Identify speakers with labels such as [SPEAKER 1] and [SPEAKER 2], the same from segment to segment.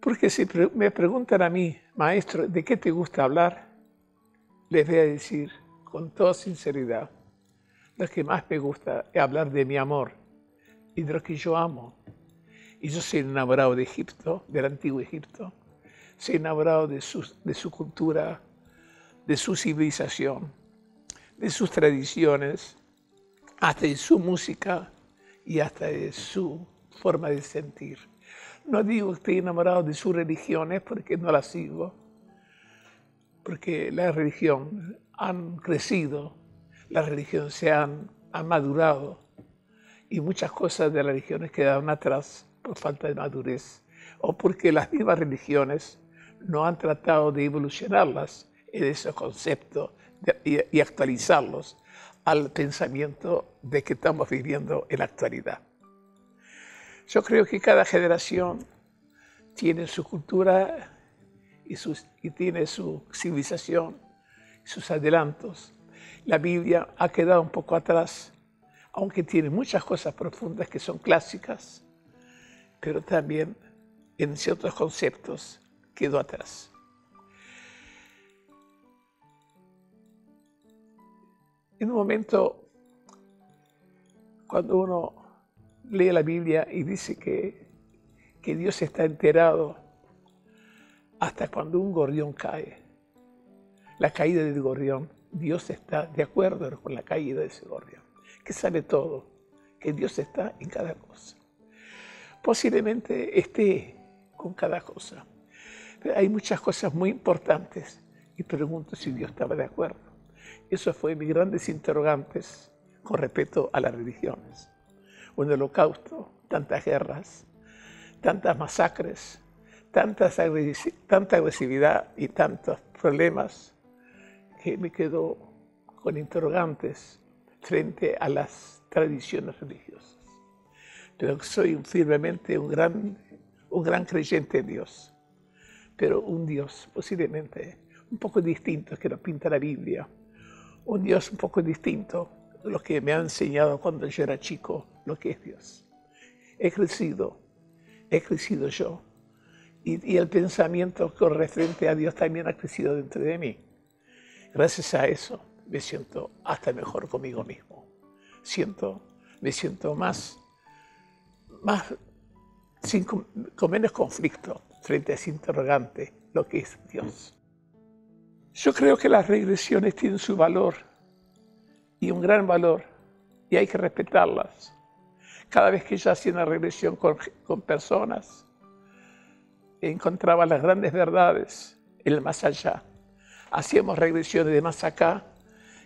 [SPEAKER 1] Porque si me preguntan a mí, maestro, ¿de qué te gusta hablar? Les voy a decir con toda sinceridad, lo que más me gusta es hablar de mi amor y de lo que yo amo. Y yo soy enamorado de Egipto, del antiguo Egipto. Soy enamorado de su, de su cultura, de su civilización, de sus tradiciones, hasta de su música y hasta de su forma de sentir. No digo que estoy enamorado de sus religiones porque no las sigo, porque la religión han crecido, la religión se han, madurado y muchas cosas de las religiones quedaron atrás por falta de madurez o porque las mismas religiones no han tratado de evolucionarlas en esos conceptos y actualizarlos al pensamiento de que estamos viviendo en la actualidad. Yo creo que cada generación tiene su cultura y, tiene su civilización, sus adelantos. La Biblia ha quedado un poco atrás, aunque tiene muchas cosas profundas que son clásicas, pero también en ciertos conceptos quedó atrás. En un momento, cuando uno lee la Biblia y dice que, que Dios está enterado hasta cuando un gorrión cae. La caída del gorrión, Dios está de acuerdo con la caída de ese gorrión, que sabe todo, que Dios está en cada cosa. Posiblemente esté con cada cosa. Pero hay muchas cosas muy importantes y pregunto si Dios estaba de acuerdo. Eso fue mis grandes interrogantes con respecto a las religiones un holocausto, tantas guerras, tantas masacres, tanta agresividad y tantos problemas que me quedo con interrogantes frente a las tradiciones religiosas. Pero soy firmemente un gran, un gran creyente en Dios, pero un Dios posiblemente un poco distinto que lo pinta la Biblia, un Dios un poco distinto de lo que me ha enseñado cuando yo era chico lo que es Dios. He crecido, he crecido yo. Y, el pensamiento con referente a Dios también ha crecido dentro de mí. Gracias a eso me siento hasta mejor conmigo mismo. Siento, me siento más, más sin, con menos conflicto frente a ese interrogante, lo que es Dios. Yo creo que las regresiones tienen su valor y un gran valor y hay que respetarlas. Cada vez que yo hacía una regresión con, personas, encontraba las grandes verdades el más allá. Hacíamos regresiones de más acá,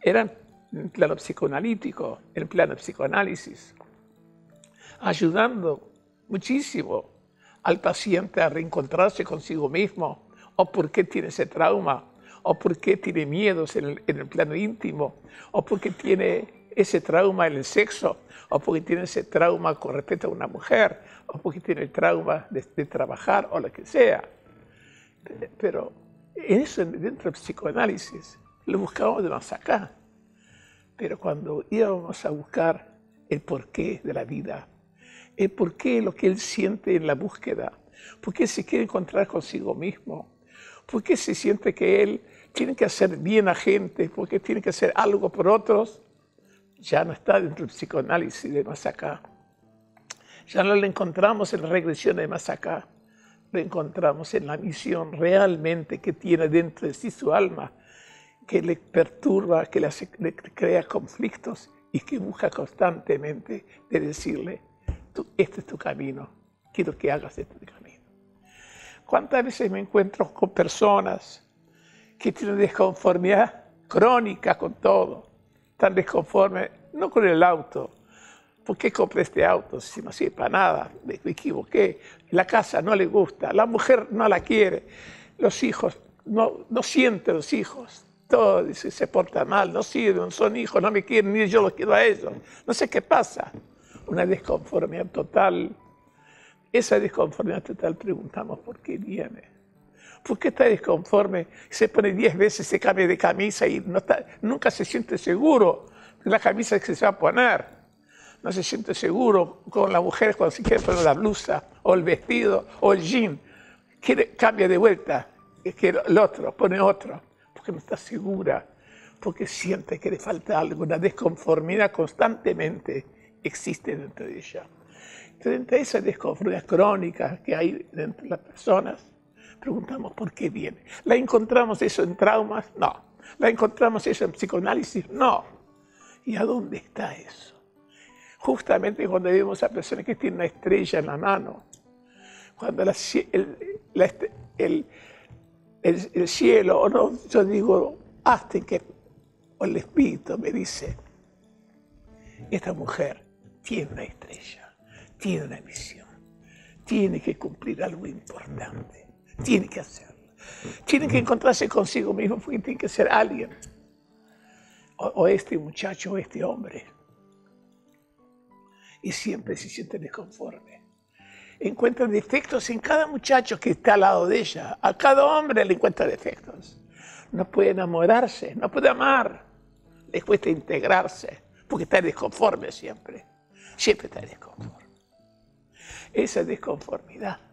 [SPEAKER 1] eran en plano psicoanalítico, en plano psicoanálisis, ayudando muchísimo al paciente a reencontrarse consigo mismo, o por qué tiene ese trauma, o por qué tiene miedos en el, en el plano íntimo, o por qué tiene ese trauma en el sexo, o porque tiene ese trauma con respecto a una mujer, o porque tiene el trauma de, trabajar o lo que sea. Pero eso dentro del psicoanálisis lo buscábamos de más acá. Pero cuando íbamos a buscar el porqué de la vida, el porqué lo que él siente en la búsqueda, por qué se quiere encontrar consigo mismo, por qué se siente que él tiene que hacer bien a gente, por qué tiene que hacer algo por otros, ya no está dentro del psicoanálisis de más acá. Ya no lo encontramos en la regresión de más acá. Lo encontramos en la misión realmente que tiene dentro de sí su alma, que le perturba, que le, crea conflictos y que busca constantemente de decirle, este es tu camino, quiero que hagas este camino. ¿Cuántas veces me encuentro con personas que tienen desconformidad crónica con todo? tan desconforme, no con el auto. ¿Por qué compré este auto si no sirve para nada? Me, equivoqué. La casa no le gusta, la mujer no la quiere, los hijos no, no sienten los hijos. Todo se porta mal, no sirven, son hijos, no me quieren, ni yo los quiero a ellos. No sé qué pasa. Una desconformidad total. Esa desconformidad total preguntamos por qué viene. ¿Por qué está desconforme? Se pone diez veces, se cambia de camisa y no está, nunca se siente seguro de la camisa que se va a poner. No se siente seguro con la mujer cuando se quiere poner la blusa o el vestido o el jean. quiere, cambia de vuelta, quiere el otro, pone otro, porque no está segura, porque siente que le falta algo, una desconformidad constantemente existe dentro de ella. Entonces, entre esa desconformidad crónica que hay dentro de las personas, preguntamos por qué viene. ¿La encontramos eso en traumas? No. ¿La encontramos eso en psicoanálisis? No. ¿Y a dónde está eso? Justamente cuando vemos a personas que tienen una estrella en la mano, cuando el, cielo, o no, yo digo, hasta que el Espíritu me dice, esta mujer tiene una estrella, tiene una misión, tiene que cumplir algo importante, tiene que hacerlo. Tiene que encontrarse consigo mismo porque tiene que ser alguien. O, este muchacho o este hombre. Y siempre se siente desconforme. Encuentra defectos en cada muchacho que está al lado de ella. A cada hombre le encuentra defectos. No puede enamorarse, no puede amar. Le cuesta integrarse porque está desconforme siempre. Siempre está desconforme. Esa desconformidad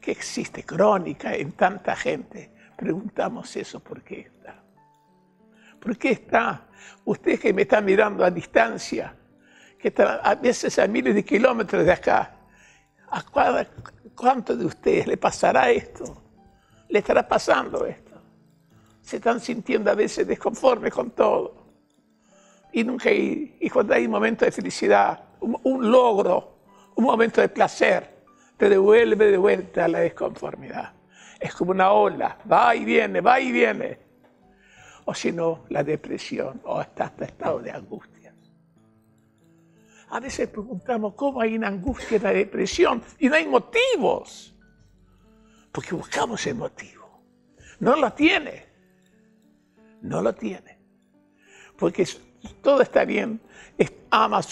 [SPEAKER 1] que existe crónica en tanta gente, preguntamos eso, ¿por qué está? ¿Por qué está? Usted que me está mirando a distancia, que está a veces a miles de kilómetros de acá, ¿a cuánto de ustedes le pasará esto? ¿Le estará pasando esto? Se están sintiendo a veces desconformes con todo. Y, nunca, y, cuando hay un momento de felicidad, un logro, un momento de placer, te devuelve de vuelta la desconformidad. Es como una ola, va y viene, va y viene. O si no, la depresión o hasta, hasta estado de angustia. A veces preguntamos cómo hay una angustia y una depresión y no hay motivos. Porque buscamos el motivo. No lo tiene. No lo tiene. Porque todo está bien, ama a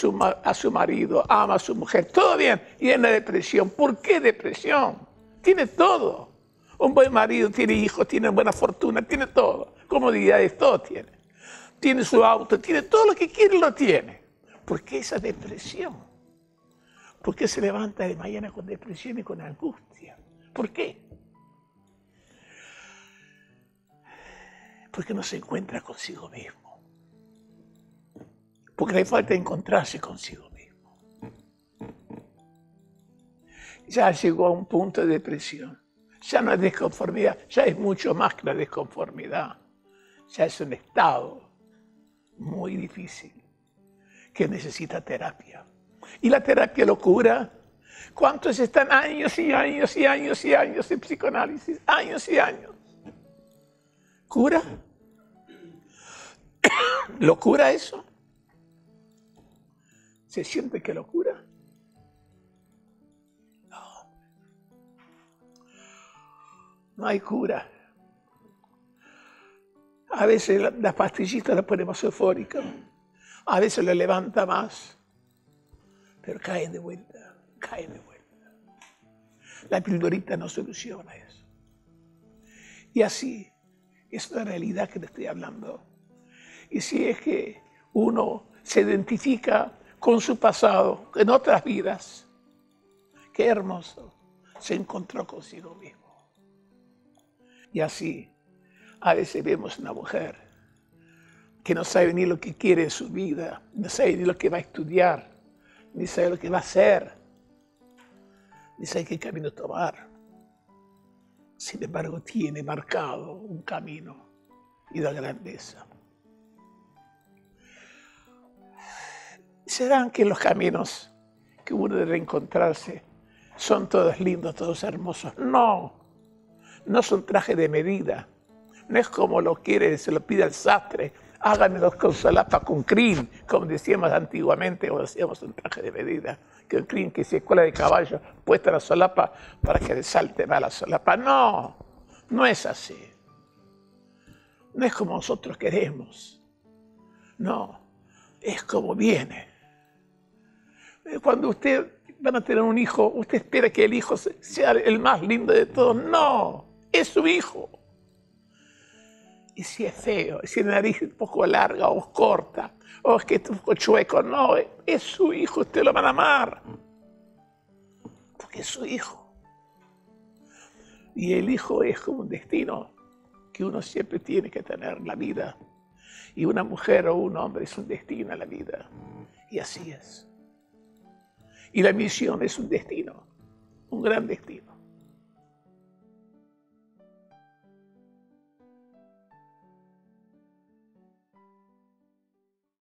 [SPEAKER 1] su, marido, ama a su mujer, todo bien, y en la depresión. ¿Por qué depresión? Tiene todo. Un buen marido tiene hijos, tiene buena fortuna, tiene todo. Comodidades, todo tiene. Tiene su auto, tiene todo lo que quiere, lo tiene. ¿Por qué esa depresión? ¿Por qué se levanta de mañana con depresión y con angustia? ¿Por qué? Porque no se encuentra consigo mismo porque le falta encontrarse consigo mismo. Ya llegó a un punto de depresión. Ya no es desconformidad, ya es mucho más que la desconformidad. Ya es un estado muy difícil que necesita terapia. ¿Y la terapia lo cura? ¿Cuántos están años y años y años y años en psicoanálisis? Años y años. ¿Cura? ¿Lo cura eso? ¿Se siente que lo cura? No. No hay cura. A veces las pastillitas las ponemos eufóricas, a veces lo levanta más, pero caen de vuelta, caen de vuelta. La pildorita no soluciona eso. Y así es la realidad que te estoy hablando. Y si es que uno se identifica con su pasado, en otras vidas. Qué hermoso. Se encontró consigo mismo. Y así, a veces vemos una mujer que no sabe ni lo que quiere en su vida, no sabe ni lo que va a estudiar, ni sabe lo que va a hacer, ni sabe qué camino tomar. Sin embargo, tiene marcado un camino y la grandeza. ¿Serán que los caminos que uno debe encontrarse son todos lindos, todos hermosos? No, no son trajes de medida. No es como lo quiere, se lo pide el sastre. Háganmelo con solapa, con crin, como decíamos antiguamente, o decíamos un traje de medida. Que el crin, que es cola de caballo, puesta la solapa para que salte mal la solapa. No, no es así. No es como nosotros queremos. No, es como viene. Cuando usted van a tener un hijo, usted espera que el hijo sea el más lindo de todos. No, es su hijo. Y si es feo, si la nariz un poco larga o corta, o es que es un poco chueco, no, es su hijo, usted lo van a amar. Porque es su hijo. Y el hijo es como un destino que uno siempre tiene que tener en la vida. Y una mujer o un hombre es un destino en la vida. Y así es. Y la misión es un destino, un gran destino.